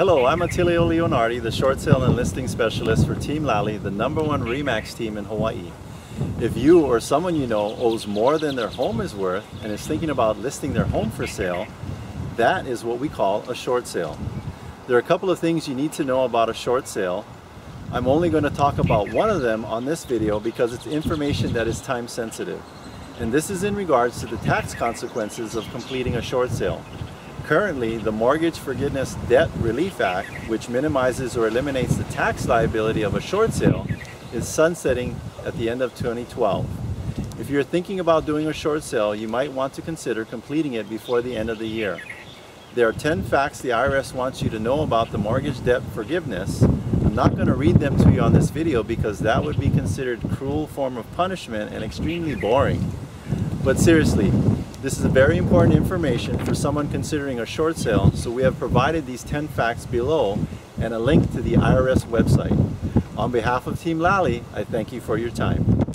Hello, I'm Attilio Leonardi, the short sale and listing specialist for Team Lally, the number one REMAX team in Hawaii. If you or someone you know owes more than their home is worth and is thinking about listing their home for sale, that is what we call a short sale. There are a couple of things you need to know about a short sale. I'm only going to talk about one of them on this video because it's information that is time sensitive. And this is in regards to the tax consequences of completing a short sale. Currently, the Mortgage Forgiveness Debt Relief Act, which minimizes or eliminates the tax liability of a short sale, is sunsetting at the end of 2012. If you're thinking about doing a short sale, you might want to consider completing it before the end of the year. There are 10 facts the IRS wants you to know about the mortgage debt forgiveness. I'm not going to read them to you on this video because that would be considered cruel form of punishment and extremely boring. But seriously, this is a very important information for someone considering a short sale, so we have provided these 10 facts below and a link to the IRS website. On behalf of Team Lally, I thank you for your time.